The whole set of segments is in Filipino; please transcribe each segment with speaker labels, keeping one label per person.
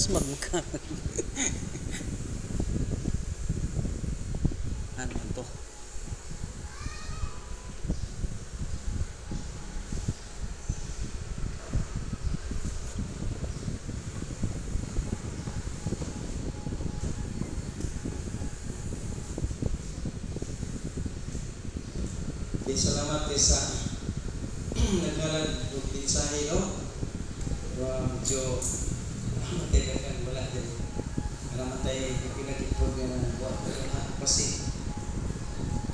Speaker 1: Ana nga manasmag ka. ano man to?
Speaker 2: Di salamat kay sa naghalad og mensahe no. Wa medyo kan wala din. Ana matay pinagipod na wa pa na kasi.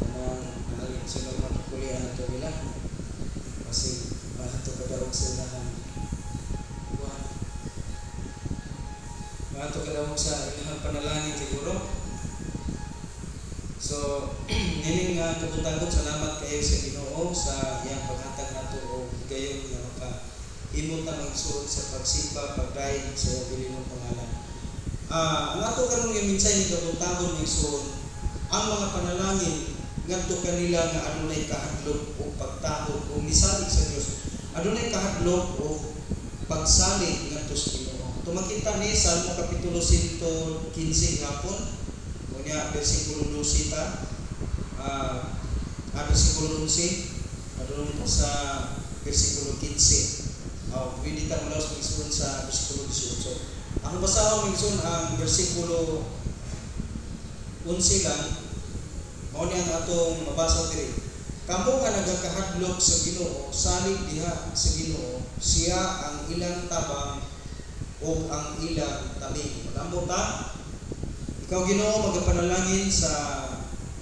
Speaker 2: Kanang nalin sila matukulian ato nila. Kasi bahato ka daw sila ng wa. Bahato ka daw sa ilang panalangin siguro. So, nini nga kabutangod salamat kayo sa Ginoo sa iyang ta magsuot sa pagsipa pagdayon sa bilinong pangalan. Ah, ang ato karon nga minsay ni kabutangod ng suot ang mga panalangin ngadto kanila nga adunay kahadlok o pagtahod o misalig sa Dios. Adunay kahadlok o pagsalig ngadto sa Ginoo. Tumakita ni Salmo kapitulo 115 hapon Kunya versikulo 12 ta ah uh, versikulo 11 adun sa versikulo 15. Uh, pwede ta mula sa pagsunod sa versikulo 18. Ang basahon minsun ang versikulo 11 lang mao ni ang atong mabasa diri. Kamo nga nagakahadlok sa Ginoo, salig diha sa Ginoo, siya ang ilang tabang o ang ilang tabi. Magambot ta, ikaw Ginoo magapanalangin sa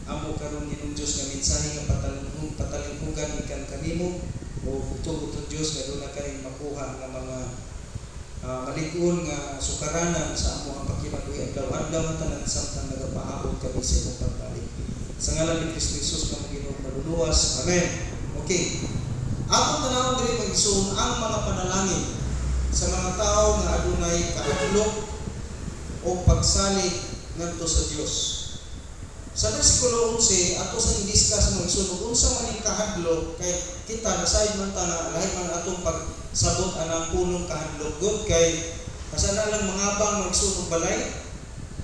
Speaker 2: amo karon Ginoong Dios nga mensahe nga patalunghog patalunghogan ikan kanimo o utog-utog Dios nga doon na kay makuha nga mga uh, malig-on nga sukaranan sa amo ang pakimabuhi adlaw-adlaw tanan samtang nagapaabot kami sa imong pagbalik. Sa ngalan ni Kristo Jesus nga Ginoo maluluwas. Amen. Okay. Ako tanawon diri pagsuon ang mga panalangin sa mga tao nga adunay kahadlok o pagsalig ngadto sa Dios. Sa bersikulo 11 ato sa i-discuss mo isunog unsa man ning kahadlok kay kita nasayd man ta na lahi man atong pagsabot anang punong kahadlok good kay kasana lang mangabang magsunog balay.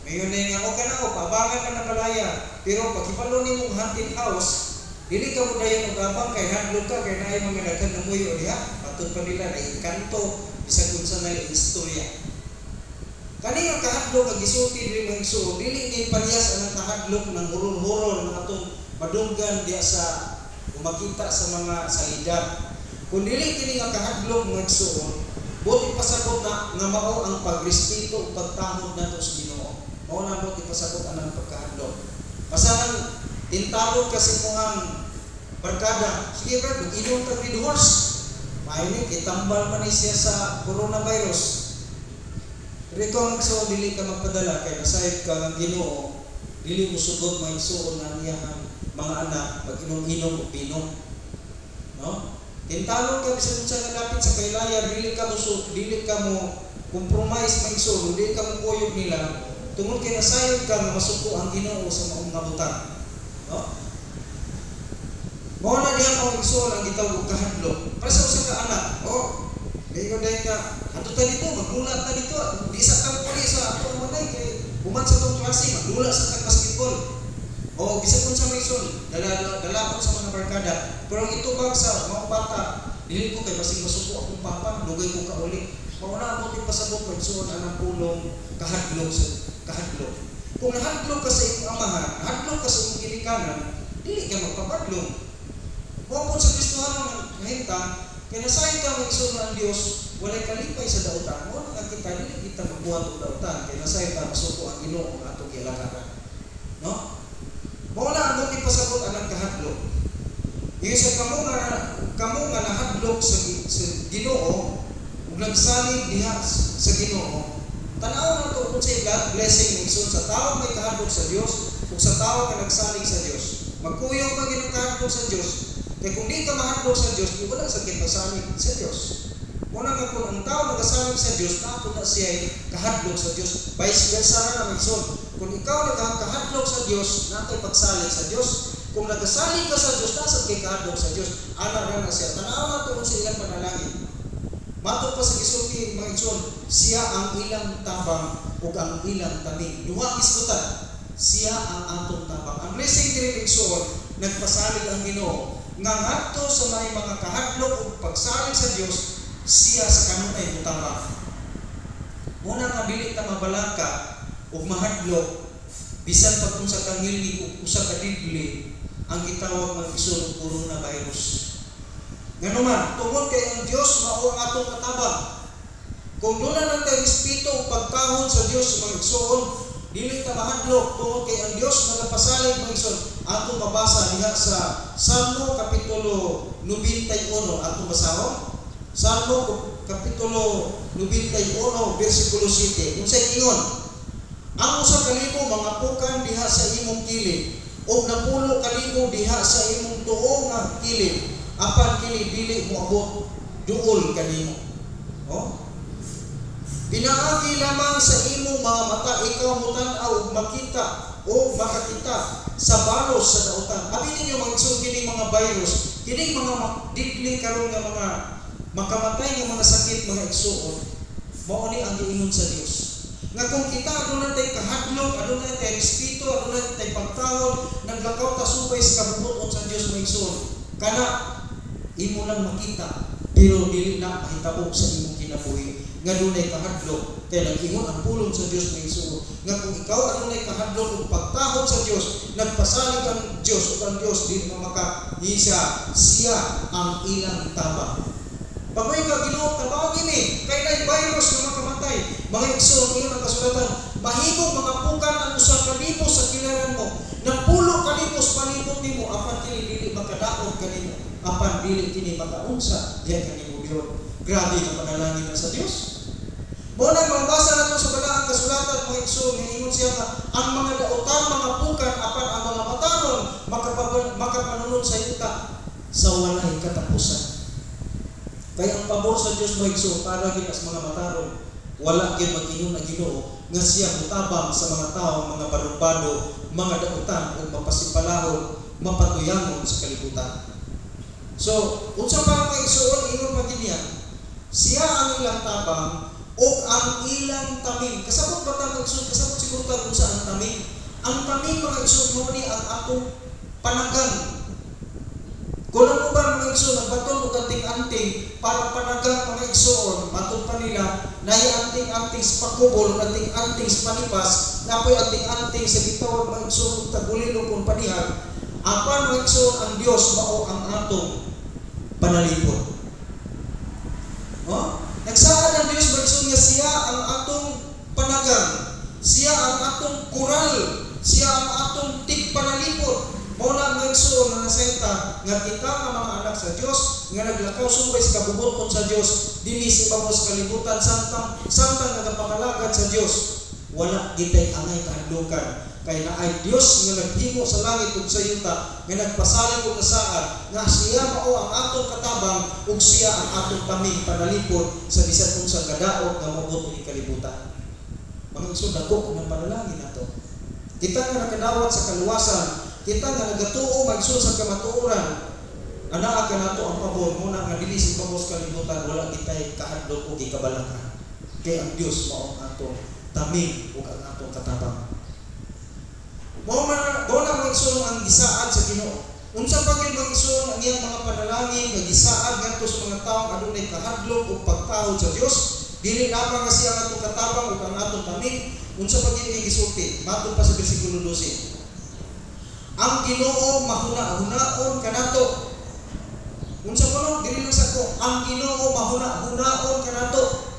Speaker 2: Mayon nga o kana o pabangan man na balaya pero pag ibalo nimo haunted house dili ka mo dayon og abang kay hadlok ka kay naay mga daghan na muyo diha patud pa nila na kanto bisag kun sa na istorya. Kani nga kahadlok ang gisulti diri mga igsoon, dili ni parehas ang kahadlok ng hurol-hurol na atong madunggan diya sa umakita sa mga salida. Kung dili kini nga kahadlok mga igsoon, buti pasabot na nga mao ang pagrespeto ug pagtahod nato sa Ginoo. Mao na buti pasabot anang pagkahadlok. Masalan tintalog kasi mo ang barkada. Sige bro, inom ka red horse. Maini kitambal man siya sa coronavirus. Ikaw ang so, dili ka magpadala kay nasayod ka ng ginoo, dili mo sugod may suon na niya ang mga anak pag inom-inom o pinom. No? Tintalon ka bisan sa nalapit sa kailaya, dili ka mo so, dili ka mo compromise may suon, dili ka mo kuyog nila. Tungod kay nasayod ka nga masuko ang ginoo sa maong nabutan. No? Mao na diha mo igsoon ang gitawag kahadlok. Para sa usa ka anak, oh, Ngayon dahil nga, ato ta dito, maglulat ta dito, di sa kang puli sa ato manay, kay human sa itong klase, maglulat sa kang basketball. O, bisa kung sa may son, dala, dala sa mga barkada. Pero ang itubag sa mga bata, dili ko kay basig masuko akong papa, lugay ko ka uli. Mauna ako din pasabot, pagsuon anang pulong, kahadlok sa kahadlok. Kung nahadlok ka sa iyong amahan, nahadlok ka sa iyong ginikanan, dili ka magpapadlong. Huwag sa Kristohan ng kahintang, kaya nasayang ka mag-isun ng Diyos, walay kalipay sa dautan mo, nga kita dili kita magbuhat og dautan, kaya nasayang ka masuko ang Ginoo ang atong gilakaran. No? Mawala ang dati pasabot anang kahadlok. Yung sa kamo nga kamo nga nahadlok sa, sa Ginoo, ug nagsalig diha sa Ginoo. Tanaw na to kung sa God blessing ng isun sa tao may kahadlok sa Dios ug sa tao nga nagsalig sa Dios. Magkuyaw ka ginang kahadlok sa Dios, kaya kung di ka mahadlok sa Diyos, di wala sa kinasalig sa Diyos. Una nga kung ang tao nagasalig sa Diyos, nato na siya kahadlok sa Diyos. Vice versa na naman son. Kung ikaw nagkahadlok sa Diyos, nato pagsalig sa Diyos. Kung nagasalig ka sa Diyos, nasa kay kahadlok sa Diyos. Ana na na siya. Tanaw na to sa ilang panalangin. Mato pa sa gisulti mga igsoon, siya ang ilang tabang ug ang ilang tanim. Duha iskutan. Siya ang atong tabang. Ang blessing diri igsoon, nagpasalig ang Ginoo nga ngadto sa may mga kahadlok ug pagsalig sa Dios, siya sa kanunay mutabang. Muna nga dili ta mabalaka ug mahadlok bisan pag unsa ka ngilni ug usa ka dibli ang gitawag nga isod coronavirus. Nga naman, tungod kay ang Dios mao ang atong katabang. Kung doon na tayo espiritu o pagkahon sa Dios mga igsoon, dili ta mahadlok tungod kay ang Dios nagapasalig mga igsoon. Ato mabasa diha sa Salmo kapitulo 91 ato basahon. Salmo kapitulo 91 bersikulo 7. Unsay ingon? Ang usa ka libo mga pukan diha sa imong kilid o napulo ka libo diha sa imong tuo nga kilid apan kini dili mo abot duol kanimo. Oh? Pinaagi lamang sa imong mga mata ikaw mutan-aw makita o makakita sa balos sa dautan. Abi ninyo mga igsoon kini mga virus, kini mga didli karon nga mga makamatay nga mga sakit mga igsoon. Mao ni ang giingon sa Dios. Nga kung kita aduna tay kahadlok, aduna tay respeto, aduna tay pagtawag, naglakaw ta subay sa kabubuton sa Dios mga igsoon. Kana imo lang makita pero dili na mahitabo sa imong kinabuhi nga dunay kahadlok. Kay nag-ingon ang pulong sa Dios nga Isuo nga kung ikaw adunay kahadlok ug pagtahod sa Dios nagpasalig ang Dios ug ang Dios dili na makahisa siya ang ilang tabang Pagoy ka Ginoo tabawag ini kay nay virus nga makamatay. Mga igsoon ingon ang kasulatan. Mahigong mga pukan ang usa ka libo sa kilaran mo. Napulo ka libos palibot nimo apan kini dili makadaot kanimo apan dili kini makaunsa diyan kanimo. Grabe ka panalangin na sa Dios. Mo na mabasa nato sa balaang kasulatan mga igsoon nga ingon siya nga ang mga dautan mga pukan apan ang mga mataron makapanunod sa yuta sa walay katapusan. Kaya ang pabor sa Dios mga igsoon para sa mga mataron wala gyud mag-ingon na Ginoo nga siya mutabang sa mga tao mga barumbado mga dautan ug mapasipalahon mapatuyangon sa kalibutan. So, unsa pa mga igsoon ingon pa niya, siya ang ilang tabang o ang ilang tamin. Kasabot ba ta igsoon? Kasabot siguro ta kung saan ang tamin. Ang tamin mga igsoon mo ni ang atong panagan. Kung ano ba mga igsoon, nagbaton o anting-anting para panagang mga igsoon, matod pa nila, nahi anting-anting sa pakubol, anting-anting sa panipas, napoy anting-anting sa bitawag mga igsoon, tagulilo kung panihag, apan mga igsoon, ang Dios mao ang atong panalipod. Nagsaad ang Diyos bagsun nga siya ang atong panagang. Siya ang atong kural. Siya ang atong tigpanalipod. Mao na igsoon nga nasenta nga kita nga mga anak sa Dios nga naglakaw subay sa kabubuton sa Dios dinhi sa ibabos kalibutan samtang samtang nagapangalagad sa Dios wala gitay angay kahadlukan kay na ay Dios nga naghimo sa langit ug sa yuta nga nagpasalig og kasaad nga siya mao ang atong katabang ug siya ang atong tamig panalipod sa bisan unsang kadaot nga mabuto ni kalibutan. Mga igsoon dako ng panalangin nato. Kita nga nakadawat sa kaluwasan, kita nga nagatuo magsun sa kamatuoran. Anaa ka nato ang pabor muna nga dili sa kalibutan wala kitay kahadlok ug ikabalaka. Kay ang Dios mao ang atong tamig ug ang atong katabang. Mao man mao na igsoon ang gisaad sa Ginoo. Unsa pa gyud igsoon ang iyang mga panalangin nga gisaad ngadto sa mga tawo adunay kahadlok ug pagtahod sa Dios. Dili lamang nga siya ang atong katabang ug ang atong tamig. Unsa pa gyud gisulti? Matod pa sa bersikulo 12. Ang Ginoo mahuna-hunaon kanato. Unsa pa no? Dili lang sa ko. Ang Ginoo mahuna-hunaon kanato.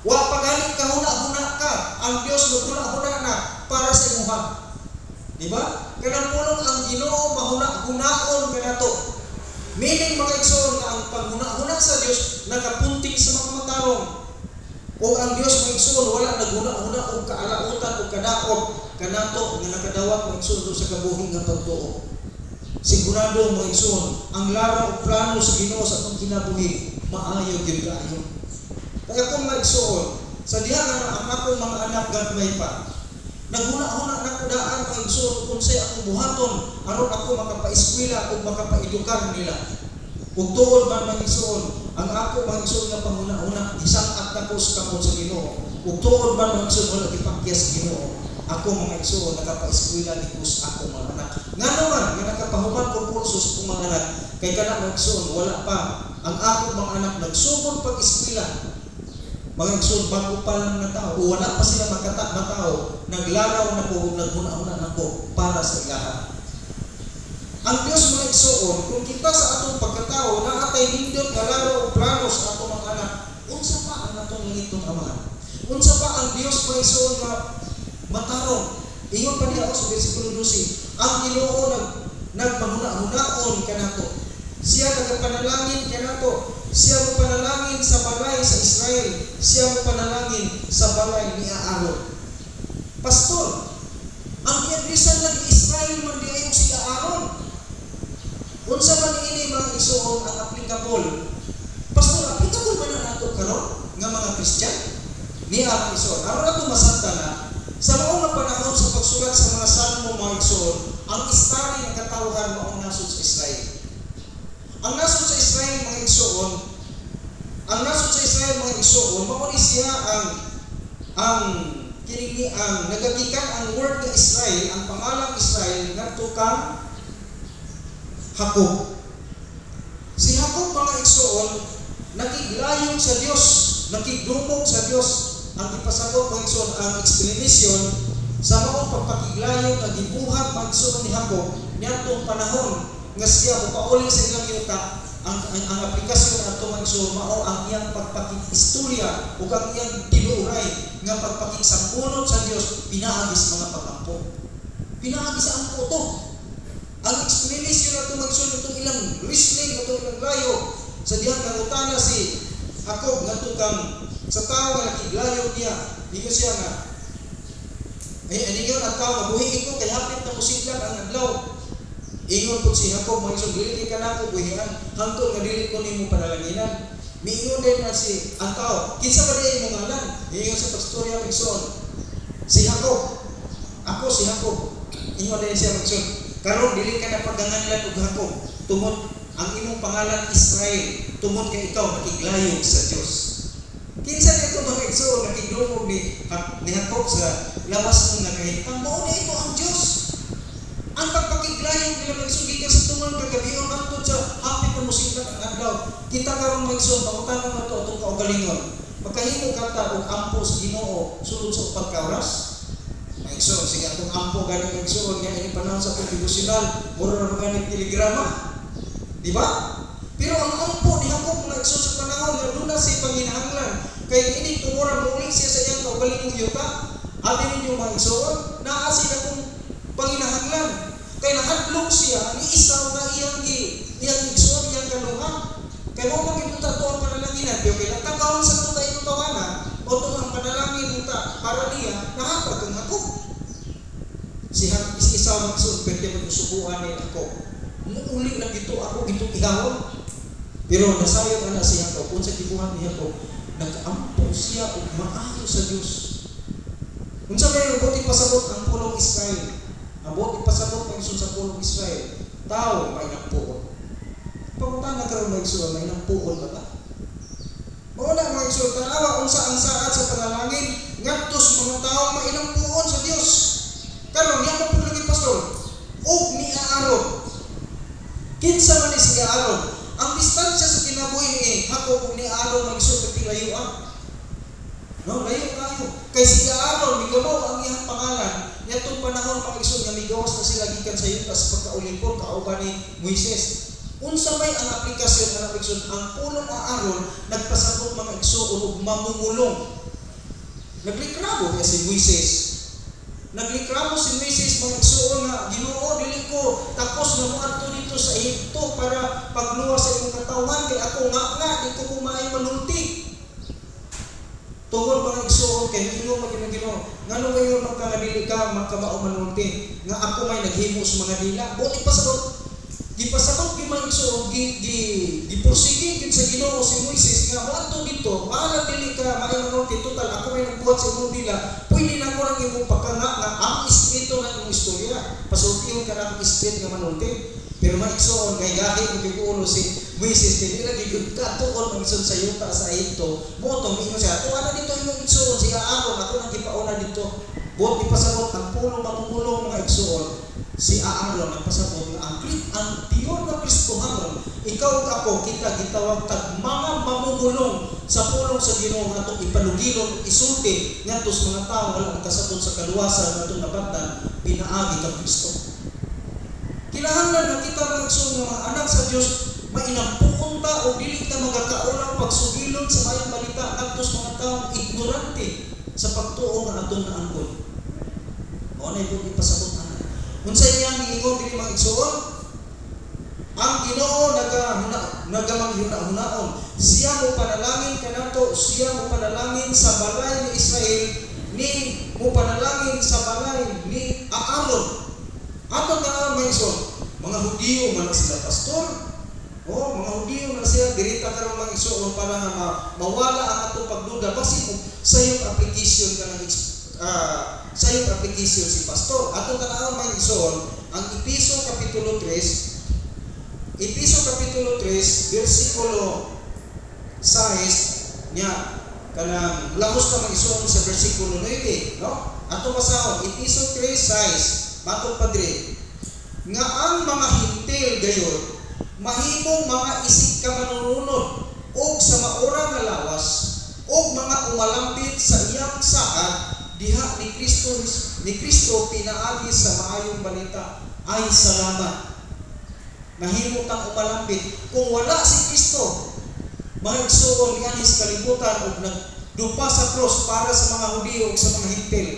Speaker 2: Wa pagalit ka huna-huna ka. Ang Dios mahuna-huna na para sa imuha. Di ba? Kanang pulong ang Ginoo mahuna-hunaon kanato. Meaning mga igsoon nga ang paghuna-huna sa Dios nakapunting sa mga matarong. O ang Dios mga igsoon wala naghuna-huna og kaalautan o kadaot kanato nga nakadawat mga igsoon sa kabuhing nga pagtuo. Sigurado mga igsoon ang lara o plano sa Ginoo sa atong kinabuhi maayo gyud kaayo. Kaya kung mga igsoon sa diha nga ang akong mga anak gagmay pa, Naghuna-huna na ko daan mga igsoon kung say akong buhaton aron ako makapa-eskwela o makapa-edukar nila. Ug tuod man mga ang ako mga igsoon nga panguna-una isang at nako sa kamot sa Ginoo. Ug tuod man mga igsoon wala gipakya sa Ginoo. Ako mga igsoon nakapa-eskwela ni kus ako mga anak. Nga naman nga nakapahuman ko kurso sa akong mga anak kay kana mga igsoon wala pa. Ang ako mga anak nagsugod pag-eskwela mga igsoon bago pa lang na tao. O wala pa sila makata na tao naglaraw na ko ug naghuna-una na ko para sa ilaha ang Diyos mga igsoon kung kita sa atong pagkatao na atay nindot nga laraw ug plano sa atong mga anak unsa pa ang atong langitong amahan unsa pa ang Dios mga igsoon nga matarong? Ingon pa niya ako sa bersikulo 12 ang Ginoo nag nagpanghuna-hunaon kanato siya nagapanalangin kanato siya mo panalangin sa balay sa Israel. Siya mo panalangin sa balay ni Aaron. Pastor ang kiadrisan lagi Israel man di ayo si Aaron. Unsa man ini mga isuon ang applicable? Pastor applicable man na nato karon nga mga Kristiyan ni ang isuon aron ato masabta na sa mao nga panahon sa pagsulat sa mga salmo mga isuon ang istari nga katawhan mao nasod sa Israel ang nasod sa Israel mga igsoon, ang nasod sa Israel mga igsoon, mao siya ang ang kini ang nagagikan ang word nga Israel, ang pangalang Israel ngadto kang Hakob. Si Hakob mga igsoon, nakiglayong sa Dios, nakigdumog sa Dios. Ang ipasagot mga igsoon, ang explanation sa maong pagpakiglayo nga gibuhat mga igsoon ni Hakob niadtong panahon nga siya upauli sa ilang yuta ang, ang, ang aplikasyon ato man so mao ang iyang pagpakistorya ug ang iyang tinuray nga pagpakigsampunot sa Dios pinaagis mga pagampo pinaagis ang ampo to ang explanation ato magsun itong ilang wrestling ato ilang layo sa diyang kangutana si Jacob ngadto kang sa tao nga nakiglayo niya ingon siya nga ay ani yun at tao nga buhi ko kay hapit na musidlak ang adlaw Ingon po si Jacob, mga isong dili ka na ako buhian, hangtod nga dili ko nimo panalanginan. Miingon din na si ang tao, kinsa ba diya imong ngalan? Ingon sa pastorya Migson. Si Jacob, ako si Jacob. Ingon din siya Migson. Karon dili ka na paganganlan og Jacob. Tungod ang imong pangalan Israel. Tungod kay ikaw nakiglayog sa Dios. Kinsa dito mga Migson nakigdumog ni ni Jacob sa labas ng nakahitang. Mao na ito ang Dios. Ang pagpakiglayon nila magsugi ka sa tungan kagabion hangtod sa hapit na musika ang adlaw. Kita karon magsun pangutanan na to atong kaugalingon. Magkahimo kata og ampo sa Ginoo sulod sa upat ka sige atong ampo gani magsun nga ini panahon sa devotional mura na gani telegrama. Di ba? Pero ang ampo ni Jacob magsun sa panahon nga duna si panginahanglan kay ini tumura muling siya sa iyang kaugalingong yuta. Abi ninyo magsun naa sila kung panginahanglan kay nahadlok siya ni isaw na iyang gi iyang igsoon iyang kaluha kay mo magibunta to ang panalanginan pero kay natakaon sa tuta ito tawana o to ang panalangin muta para niya nahapag ang ako. Si isaw magsuon pwede magsubuan ni ako. Muuli na gito ako gito ihawon. Pero nasayo na si Jacob kung sa kibuhan ni Jacob nag-ampo siya og maayo sa Dios unsa may buti pasabot ang pulong Israel Abot ipasabot ng isun sa pulong Israel. Tao may nagpuon. Pangutan na karon may isun, may nagpuon ba ta? Mauna mga isun, tanawa unsa ang saat sa panalangin, ngadtos mga tao may inampuon sa Dios. Karon yan po lagi pastor. Og ni Aaron. Kinsa man ni si Aaron. Ang distansya sa kinabuhi ni Jacob ni Aaron mag-isun layuan. No, layo kayo. Kay si Aaron, migabaw ang iyang pangalan, Nitong panahon mga isun nga migawas na sila gikan sa yuta sa pagkaulipon kauban ni Moises. Unsa may ang aplikasyon nga igsoon ang pulong Aaron nagpasabot mga igsoon og mamumulong. Naglikramo kay si Moises. Naglikramo si Moises mga igsoon nga Ginoo dili ko tapos na moadto dito sa Ehipto para pagluwas sa imong katawan kay ako nga nga di ko manulti. Tungod mga igsoon kay Ginoo maging Ginoo. Ngano kayo magkangadili ka manulti nga ako may naghimo sa mga dila. Buti pasabot gipasabot gi mga igsoon gi gi gipursige gid sa Ginoo si Moises nga moadto dito wala dili ka may manulti total ako may nagbuhat sa imong dila. Pwede na ko lang imong pagkanga nga ang espiritu na imong istorya. Pasultihon ka na ang espiritu nga manulti. Pero maigsoon kay gahi mo gigulo si Moises dili na gigud katuon magsun sa yuta sa Ehipto. Mo to mi siya, "To ana dito imong igsoon siya Aaron, ako nang gipauna dito." Buot ipasabot ang pulo mamumulong mga igsoon. Si Aaron ang pasabot nga ang ang tiyon nga Kristo hamon. Ikaw ug ako kita gitawag tag mga mamumulong sa pulong sa Ginoo nga atong ipalugilon isulti ngadto sa mga tawo wala makasabot sa kaluwasan nga atong nabatan pinaagi kang Kristo. Kinahanglan na kita nga mga anak sa Dios mainampuon ta o dili ta magakaulang pagsugilon sa mayong balita ngadto sa mga tawo ignorante sa pagtuo nga atong naangkon. Mao na yung ipasabot ana. Unsa iyang giingon dili mga igsoon? Ang Ginoo naga nagamaghuna-hunaon. Siya mo panalangin kanato, siya mo panalangin sa balay ni Israel, ni mo panalangin sa balay ni Aaron. Ato na igsoon, mga Hudiyo man sila pastor, Oh, mga Hudiyo na siya, dirita karon mga igsoon para nga ma mawala ang atong pagduda. Basi sa iyong application ka ng uh, sa iyong application si pastor. Ato tanawon mga igsoon, ang Episo Kapitulo 3, Episo Kapitulo 3, versikulo 6, niya, kanang lahos ka mga igsoon sa versikulo 9, no? Ato masahon, Episo 3, 6, matong padre, nga ang mga hintil gayon, mahimong mga isig ka manununod o sa maura nga lawas o mga umalambit sa iyang saad diha ni Kristo ni Kristo pinaagi sa maayong balita. Ay salamat. Mahimo tang umalambit. Kung wala si Kristo mga igsuon ni anis kalibutan ug nagdupa sa cross para sa mga Hudiyo ug sa mga Hintil.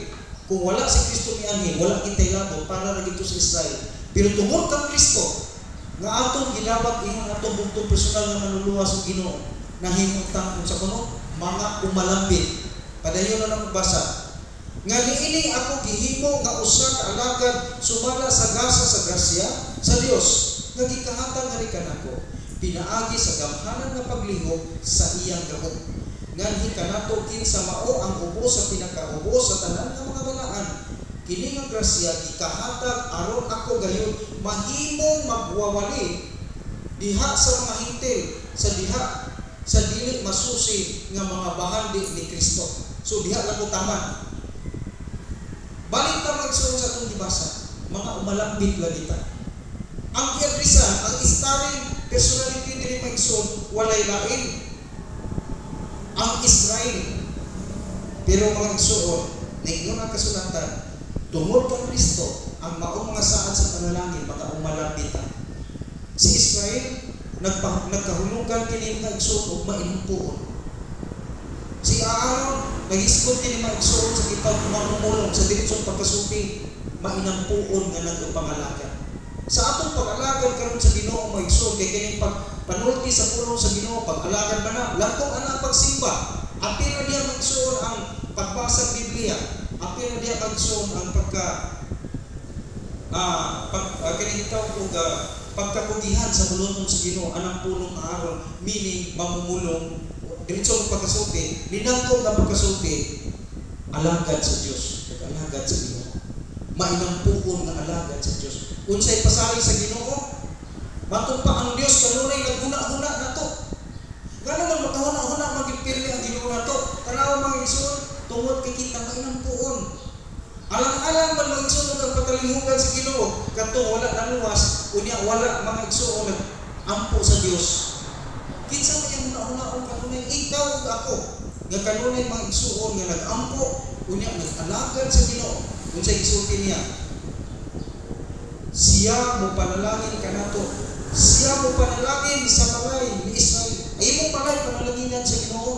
Speaker 2: Kung wala si Kristo ni ani wala kitay labot para ra dito sa Israel. Pero tungod kang Kristo nga atong gidawat ingon atong bugtong personal nga manluluwas sa Ginoo nahimutang sa kuno mga umalambit. Padayon na nang basa nga niini ako gihimo nga usa ka alagad sumala sa gasa sa grasya sa Dios nga gikahatag nga kanako pinaagi sa gamhanan nga paglihok sa iyang gahom nganhi kanato kinsa mao ang ubo sa pinakaubo sa tanan nga mga balaan kini nga grasya gikahatag aron ako gayon mahimong magwawali diha sa mga hintil sa diha sa dili masusi nga mga bahandi ni Kristo. So diha lang ko taman. Magsuon sa atong gibasa, mga umalambit lagi ta. Ang kiadrisan, ang starring personality dili magsuon walay lain. Ang Israel. Pero mga igsuon, ningon ang kasulatan, tungod kang Kristo, ang maong mga saad sa panalangin, baka umalambit. Si Israel, nagpa, nagkahulugan kini mga igsoon mainumpuon. Si Aaron, nagisgot kini mga igsoon sa kitang mamumulong sa diretsong pagkasupi, mainampuon nga nagpangalagan. Sa atong pag-alagad karon sa Ginoo mga igsoon kay kini pag panulti sa pulong sa Ginoo pag-alagad man na langkong ana pagsimba. Apil na diya magsuon ang pagbasa Biblia. Apil na diya magsuon ang pagka ah pag uh, kini tawag og uh, sa bulunong sa Ginoo anang pulong Aaron meaning mamumulong diretso ang pagkasulti linangkong ang pagkasulti alagad sa Dios alagad sa Ginoo. Mainampuon nga alagad sa Dios unsay pasali sa Ginoo matong pa ang Dios kanunay naghuna-huna nato ngano man makahuna-huna magipirmi ang Ginoo nato tanaw mga igsoon tungod kay kita mainampuon Alang-alang man mga igsoon ang patalihugan sa Ginoo kadto wala naluwas unya wala mga igsoon ampo sa Dios. Una-una kanunay ikaw ug ako nga kanunay mga igsoon nga nag-ampo unya nag-alagad sa Ginoo. Unsay isulti niya? Siya mo panalangin kanato. Siya mo panalangin sa balay ni Israel. Imo palay panalaginan sa Ginoo.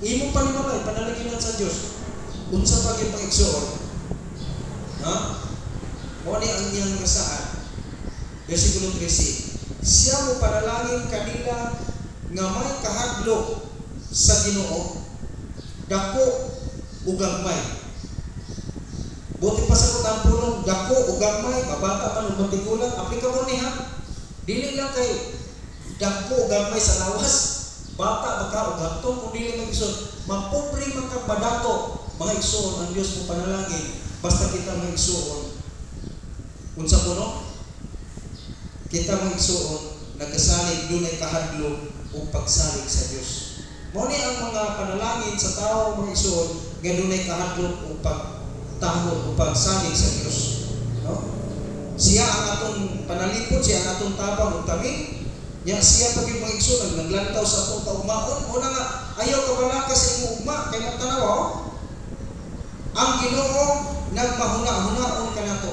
Speaker 2: Imo panimalay panalaginan sa Dios. Unsa pa gyud pag-igsoon? Ha? Mo ni ang iyang kasaan. Versikulo 13. Siya mo panalangin kanila nga may kahadlok sa Ginoo. Dako ug gagmay. Buti pa sa kung ang pulong dako ug gagmay, mabata man ug matigulang, aplikable ni ha. Dili lang kay dako ug gagmay sa lawas. Bata baka ug hapton kung dili mag-igsoon, mapobre man kag badato, mga igsoon ang Dios mo panalangin basta kita may igsuon unsa ko no kita mo igsuon nagasalig dunay kahadlok o pagsalig sa Dios. Ni ang mga panalangin sa tao mga igsuon nga dunay kahadlok o pagtahod o pagsalig sa Dios. No? Siya ang atong panalipod, siya ang atong tabang ug tabi. Ya siya pag yung mga igsuon naglantaw sa atong kaugmaon. Una nga ayaw ka bala ka sa imong ugma kay magtanaw oh. Ang Ginoo nagmahuna-hunaon ka nato.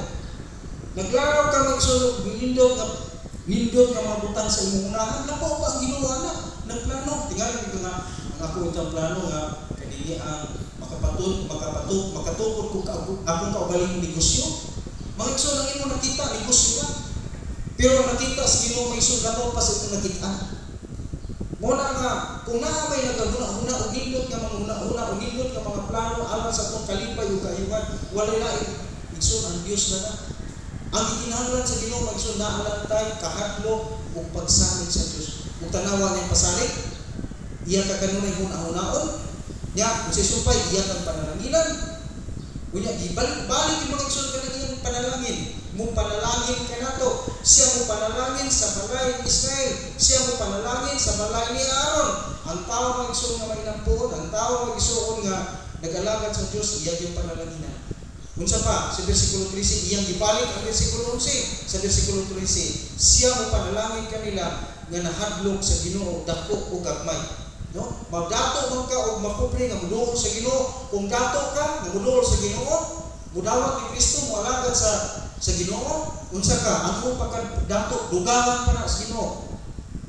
Speaker 2: Naglaraw ka magsulog, nindot nga nindot nga mabutang sa imong unahan, lapo pa ang Ginoo ana. Nagplano, tingali ko nga ang ako itong plano nga kanini ang makapatut, makapatut, makatukod ko ka akong kaugaling negosyo. Mga igsoon ang imo nakita negosyo na. Pero nakita sa Ginoo may isun lapo pa sa imong nakita. Muna nga, kung naa may nagaguna-una o nindot nga mga una-una o nindot mga plano alam sa itong kalipay o kayuhan, wala na igsoon ang Diyos na na. Ang ikinahanglan sa Ginoo magsun na alam tayo kahadlo o pagsalig sa Dios. Kung tanawa ng pasalig, iya ka kanunay huna-hunaon. Nya, kung si supay, iya kang panalanginan. Kunya, ibalik-balik yung mga igsoon ka iyang panalangin. Mo panalangin ka na to. Siya mo panalangin sa balay ni Israel. Siya mo panalangin sa balay ni Aaron. Ang tao mga igsoon nga mainampuon, ang tao mga igsoon nga nag-alagad sa Dios, iya yung panalanginan. Unsa pa sa bersikulo 13 iyang gibalik ang bersikulo 11 sa bersikulo 13 siya mo panalangin kanila nga nahadlok sa Ginoo dako o gagmay. No? Magdato man ka og mapobre nga muduol sa Ginoo. Kung dato ka nga muduol sa Ginoo mudawat ni Kristo mo alagad sa sa Ginoo unsa ka ang mo pagkadato dugangan pa na sa Ginoo.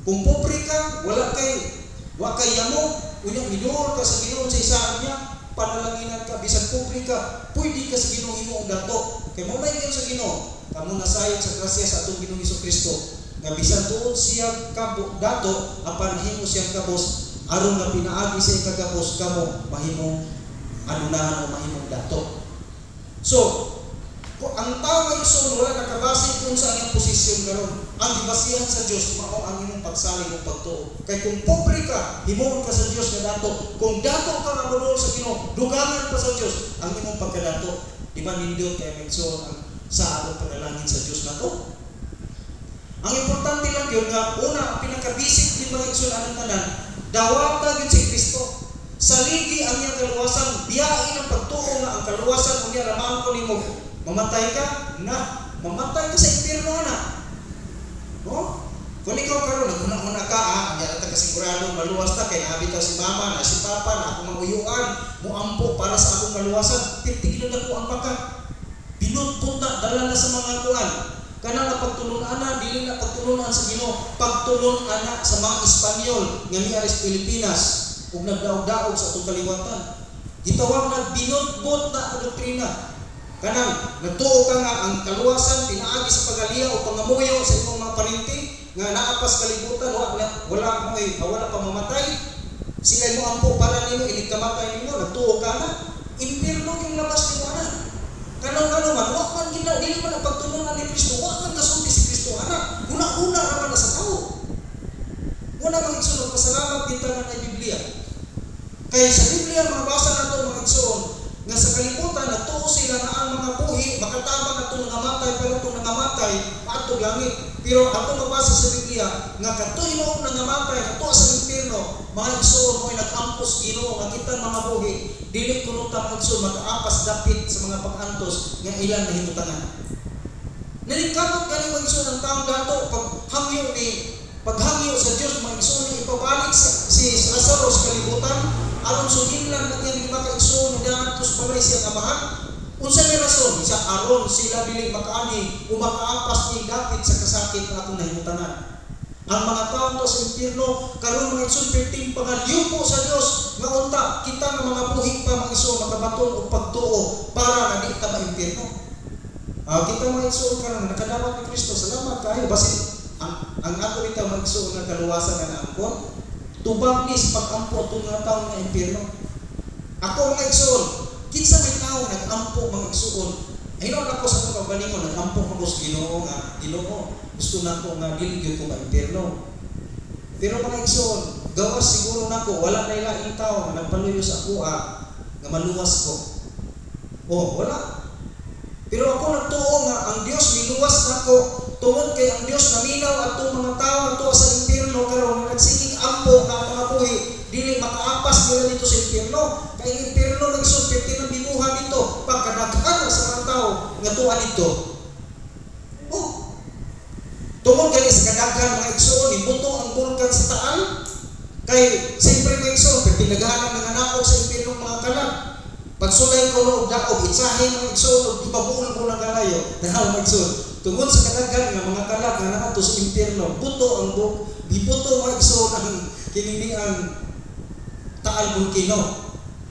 Speaker 2: Kung pobre ka wala kay wa kay yamo unya miduol ka sa Ginoo sa isaan niya panalanginan ka, bisan pobre ka, pwede ka sa Ginoo imo og dato. Kay mo may sa Ginoo, kamo nasayod sa grasya sa atong Ginoo Hesus Kristo. Nga bisan tuod siya ka dato, apan mahimo siyang kabos, aron nga pinaagi sa iyang kagabos kamo mahimong anunahan o mahimong dato. So, ang tao nga igsoon wala nakabase kung sa iyang posisyon karon, ang gibasihan sa Dios mao ang imong pagsalig ug pagtuo. Kay kung pobre ka, himuon ka sa Dios nga dato. Kung dato ka nga sa Ginoo, dugangan pa sa Dios ang imong pagkadato. Di ba nindot kay igsoon ang sa atong panalangin sa Dios nato? Ang importante lang yun nga, una, ang pinaka-basic din mga igsoon anong tanan, dawata yun si Kristo. Saligi ang iyang kaluwasan, biyain ang pagtuo nga ang kaluwasan unya ramang ko nimo Mamatay ka? Na. Mamatay ka sa impyerno na. No? Kung ikaw karon naguna-una ka, ah, ang yata ka sigurado maluwas ta kay nabitaw si mama na si papa na ako manguyuan, mo ampo para sa akong kaluwasan, titigil na ko ang baka. Binutpot na, dala na sa mga kuan. Kana na pagtulunan na, dili na pagtulunan sa Ginoo, pagtulon ana sa mga Espanyol nga miya sa Pilipinas ug nagdaog-daog sa atong kaliwatan. Gitawag na binutbot na doktrina. Kanang nagtuo ka nga ang kaluwasan pinaagi sa pagaliya o pangamuyo sa imong mga parinti nga naapas kalibutan wala wala mo eh, wala pa mamatay. Sila mo ampo para nimo inig kamatay nimo nagtuo ka na. Impierno yung labas nimo ana. Kanang kano man wa man gina dili man ang ni Kristo wa man kasulti si Kristo ana. Una-una ra man na sa tao. Wala mang igsoon pasalamat kita na Biblia. Kaya sa Biblia mabasa nato mga igsoon nga sa kalibutan natuo sila na ang mga buhi makatabang ato nangamatay pero kung nangamatay ato langit pero ato mabasa sa Biblia nga katoy mo nangamatay ato sa impierno mga igsoon mo nagampos Ginoo nga kita mga buhi. Dili kuno ta igsoon makaapas dapit sa mga pag-antos nga ilan na himutangan Nalikabot kani mga igsoon ang taong dato pag hangyo ni paghangyo sa Dios mga igsoon ni ipabalik sa, si Lazaro sa kalibutan aron sugin lang na niya lima ka igsoon na tus balay siya amahan unsa may rason sa aron sila dili makaani o makaapas ni dapit sa kasakit na atong nahimutanan. Ang mga tao to sa impierno karon mga igsoon perting pangalyupo sa Dios nga unta kita nga mga buhi pa mga igsoon makabaton og pagtuo para na di ta ma-impierno Ah, kita mga igsoon karon nakadawat ni Kristo salamat kayo. Basin ang ang ato nito mga igsoon nga kaluwasan nga naangkon sa pag-ampo itong nga taong nga impyerno. Ako mga igsoon, kinsa may tao nag-ampo mga igsoon, ayun ako sa itong kagalingon, nag-ampo ako sa ginoo nga, ginoo, gusto na ko nga diligyo ko nga impyerno. Pero mga igsoon, gawas siguro na ko, wala na ilaing tao nga nagpaluyo sa kuha, nga maluwas ko. Oh, wala. Pero ako nagtuo nga, ang Dios miluwas na ko tungod kay ang Dios naminaw ato mga tao ato sa impierno karon nagsigig ampo nga mga buhi dili makaapas nila dito sa impierno kay ang impierno magsud kay tinabibuhan dito. Pagkadaghan sa mga tao nga tuwa dito. Oh. Tungod kay sa kadaghan mga igsoon ibuto ang bulkan sa taal. Kay siyempre mga igsoon kay pinaghanan ng anak sa impierno mga kalag pagsulay ko no daog itsahin mga igsoon ug ibabuon ko na kalayo dahil mga igsoon tungod sa kadaghan nga mga kalag nga nakato sa impierno buto ang buk gibuto mga igsoon ang kinining ang taal bulkino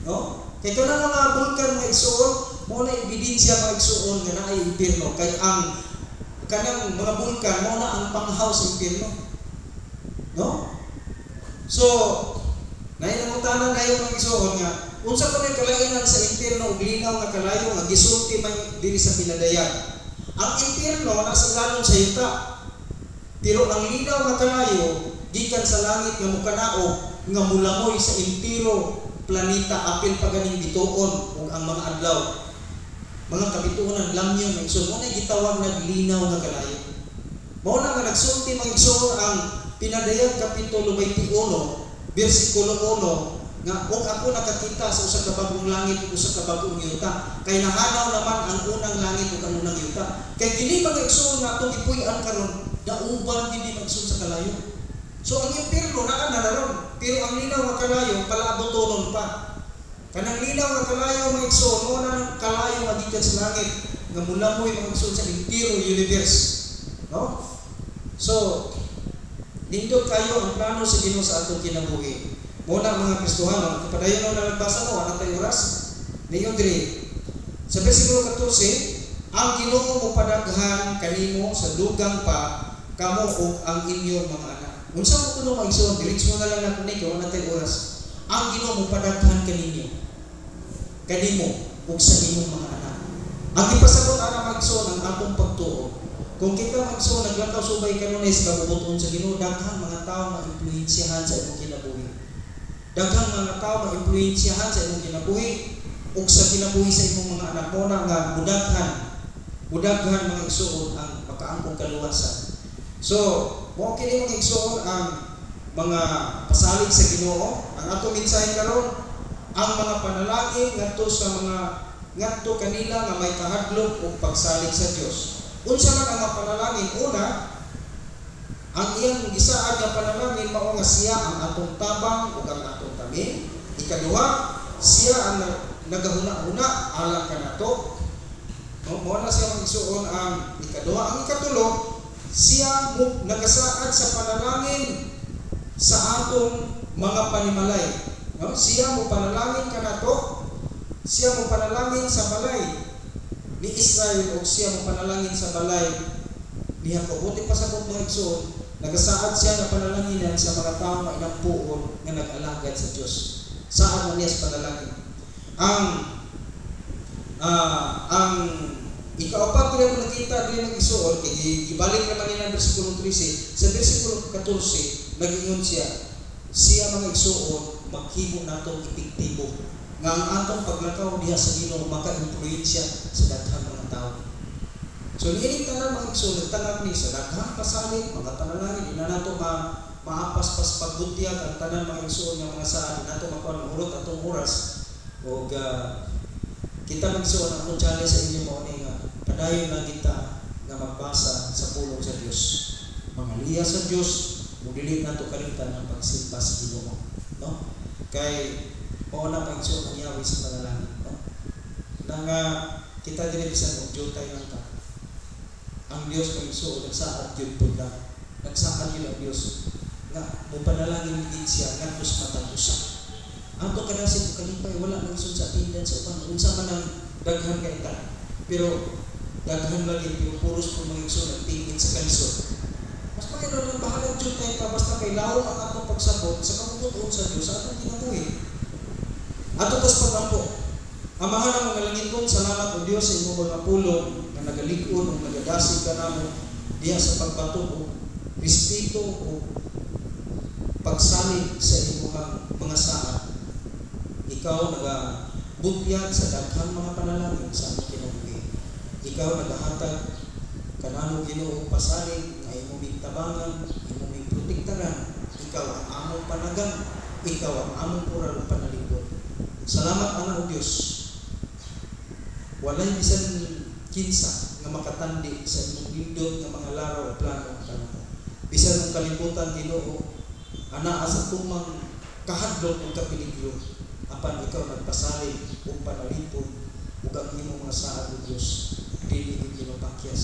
Speaker 2: no? Kay kanang mga bulkan mga igsoon mo na ebidensya mga igsoon nga naay impierno kay ang kanang mga bulkan mo na ang panghaw sa impierno no? So nainangutanan na yung mga igsoon nga unsa pa may kalainan sa impierno ug linaw nga kalayo nga gisulti man diri sa pinadayan. Ang impierno nasa lalong sa yuta pero ang linaw nga kalayo gikan sa langit nga mukanao nga mulamoy sa impiro planeta apil pa ganing bituon ug ang mga adlaw. Mga kabituonan lamyo nga igsoon mo na gitawag na linaw nga kalayo. Mao na nga nagsulti mga ang pinadayag kapitulo 21 bersikulo 1 nga kung ako nakakita sa usa ka bagong langit ug usa ka bagong yuta kay nahanaw naman ang unang langit ug ang unang yuta. Kay dili mga igsoon nga atong ipuy-an karon dauban hindi magsun sa kalayo. So ang impierno naa na naron pero ang linaw nga kalayo palaabotonon pa. Kanang linaw nga kalayo mga igsoon na kalayo nga gikan sa langit nga mula mo mga igsoon sa entire universe. No? So nindot kayo ang plano sa Ginoo sa atong kinabuhi. Muna mga Kristohano, kapadayon na nagbasa mo, anak tayo oras, niyo diri. Sa versikulo 14, ang Ginoo mo padaghan kanimo sa dugang pa kamo ug ang inyong mga anak. Unsa mo kuno maigsoon, diretso mo na lang nato ni kay tayo oras. Ang Ginoo mo padaghan kaninyo. Kanimo ug sa inyong mga anak. Ang ipasabot ana maigsoon ang atong pagtuo. Kung kita maigsoon naglakaw subay kanunay sa kabubuton sa Ginoo, daghang mga tao maimpluwensyahan sa imong kinabuhi daghang mga tao maimpluwensyahan sa imong kinabuhi ug sa kinabuhi sa imong mga anak mo na nga mudaghan mudaghan mga igsoon ang makaangkong kaluwasan so mo kini mga igsoon ang mga pasalig sa Ginoo ang ato mensahe karon ang mga panalangin ngadto sa mga ngadto kanila nga may kahadlok ug pagsalig sa Dios unsa man ang mga panalangin una ang iyang gisaad nga panalangin mao nga siya ang atong tabang ug ang atong tamin. Ikaduha, siya ang nagahuna-huna alang kanato. No, mo na siya magsuon ang ikaduha. Ang ikatulo, siya mo nagasaad sa panalangin sa atong mga panimalay. No? Siya mo panalangin kanato. Siya mo panalangin sa balay ni Israel o siya mo panalangin sa balay ni Jacob. Buti pa sa mga igsoon, siya na panalangin sa mga tao nga inampuon nga nag-alagad sa Diyos. Saan man niya panalangin. Ang uh, ang ikaapat ko na nakita din ng isuol, kay gibalik naman niya ng versikulo 13, sa versikulo 14, nag-ingon siya, siya mga isuol, maghimo natong epektibo. Nga ang atong paglakaw diha sa Ginoo maka-impluwensya sa daghang mga tao. So ini tanan mga igsoon nagtanggap ni sa daghang pasalig mga panalangin ina nato ma maapaspas pagbutyag ang tanan mga igsoon nga mga saad nato makuha ng urot atong oras o uh, kita magsuon ang challenge sa inyo mo ni padayon lang kita nga magbasa sa pulong sa Dios mga liya sa Dios mudili nato kalimtan ang pagsimba sa Ginoo no? Kay mao na pagsuon ang yawi sa panalangin no? Nang uh, kita diri bisan og jutay lang ka ang Diyos kay so nagsaad yun po na. Nagsaad yun ang Diyos. Nga mo panalangin din siya ngadto sa matagusa ang to sa kalipay wala nang sun sa tindan sa upan. Unsa man ang daghan kay ta. Pero daghan lagi pero puros po mga igsoon nagtingin sa kalisod mas mayroon ang bahalag jud kay pa basta kay lawo ang atong pagsabot sa kabubuton sa Dios sa atong kinabuhi ato pas pagampo Amahan ang mga langiton, salamat o Diyos sa imong mga pulong na nagalikon o nagadasig ka namo diya sa pagbato o respeto o pagsalig sa imong mga saad. Ikaw naga butyag sa daghang mga panalangin sa kinabuhi. Ikaw nagahatag kanamo Ginoo pasalig nga imo tabangan, imo mig protektaran, ikaw ang among panagam, ikaw ang among pural ug panalingkod. Salamat ana o Dios. Walay bisan kinsa nga makatandi sa imong lindot nga mga laraw o plano kanamo. Bisan ang kalibutan Ginoo, ana asa tumang kahadlok ug kapiligro apan ikaw nagpasalig ug panalipod ug ang imong mga saad o Dios dili din kinupakyas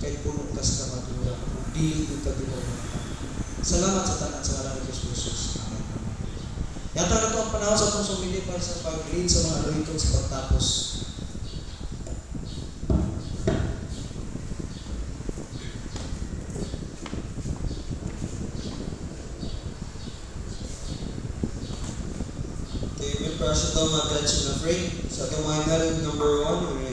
Speaker 2: kay punong tas ka madura kung dili din ka Salamat sa tanan sa ngalan ni Jesus. Amen. Yata na ito ang panahon sa itong sumili para sa pag-read sa mga loitong sa pagtapos.
Speaker 3: Okay, may prasya ito mga pledge na free. Sa so, ito
Speaker 4: mga
Speaker 3: number 1,